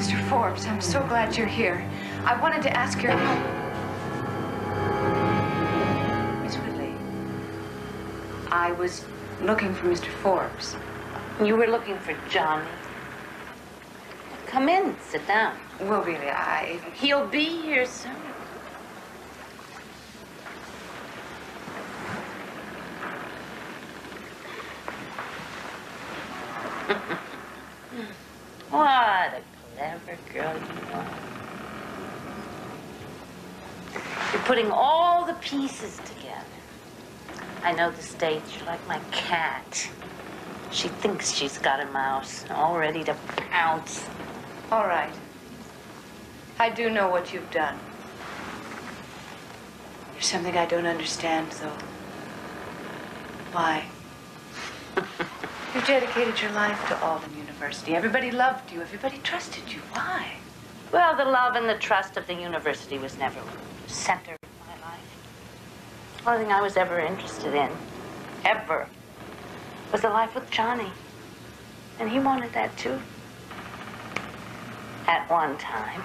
Mr. Forbes. I'm so glad you're here. I wanted to ask your help. Miss Whitley, I was looking for Mr. Forbes. You were looking for Johnny. Come in, sit down. Well, really, I. He'll be here soon. what a clever girl you are. You're putting all the pieces together. I know the stage. You're like my cat. She thinks she's got a mouse, all ready to pounce. All right. I do know what you've done. There's something I don't understand, though. Why? you dedicated your life to Alden University. Everybody loved you. Everybody trusted you. Why? Well, the love and the trust of the university was never the center of my life. The only thing I was ever interested in, ever, was the life with Johnny. And he wanted that too. At one time.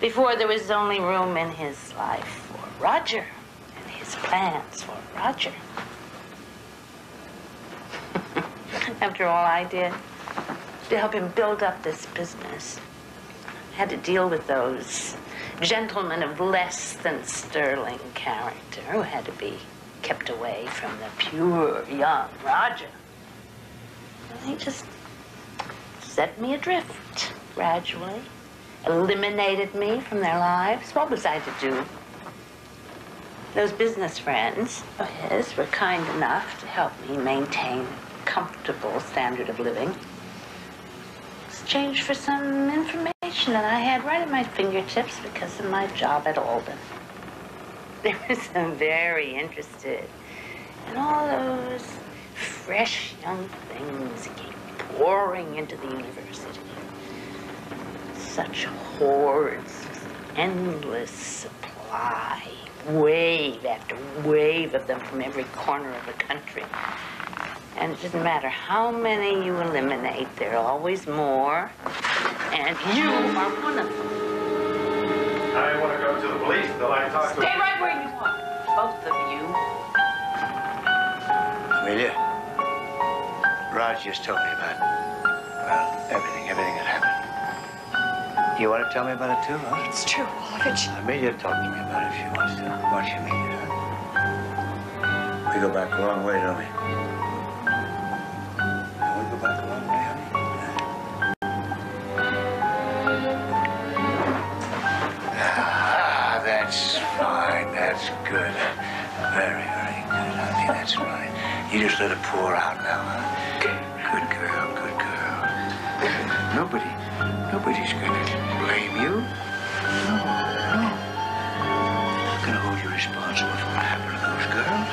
Before there was only room in his life for Roger and his plans for Roger. After all I did to help him build up this business, I had to deal with those gentlemen of less than sterling character who had to be kept away from the pure young Roger. And he just set me adrift gradually, eliminated me from their lives. What was I to do? Those business friends of his were kind enough to help me maintain comfortable standard of living. Exchange for some information that I had right at my fingertips because of my job at Alden. They were so very interested in all those fresh young things came pouring into the university. Such hordes, endless supply, wave after wave of them from every corner of the country. And it doesn't matter how many you eliminate, there are always more. And you are one of them. I want to go to the police until I talked to Stay right where you are, both of you. Amelia, Raj just told me about, well, everything, everything that happened. You want to tell me about it too, huh? It's true, all of it. Amelia talked to me about it if she wants to. Why don't you meet her? We go back a long way, don't we? That's good. Very, very good, I honey. That's right. You just let it pour out now, huh? Good girl, good girl. Nobody, nobody's gonna blame you. No, no. I'm not gonna hold you responsible for what happened to those girls.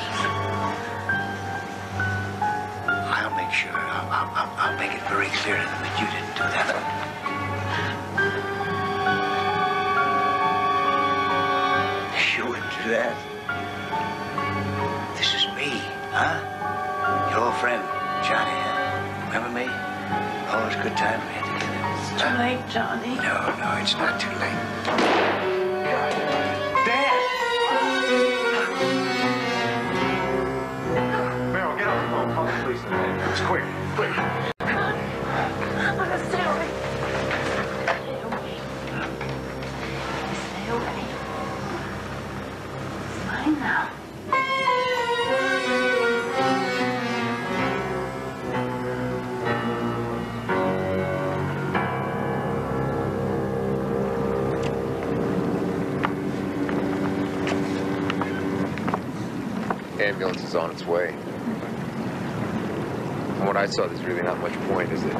I'll make sure. I'll, I'll, I'll, I'll make it very clear to them that you didn't do that. Huh? Your old friend, Johnny, huh? Remember me? Oh, All those good times we had together. It's too late, Johnny. No, no, it's not too late. Dad! Meryl, get on the phone. Call the police. It's quick. Quick. Stay away. Stay away. Stay away. It's mine now. Ambulance is on its way. From what I saw, there's really not much point, is it?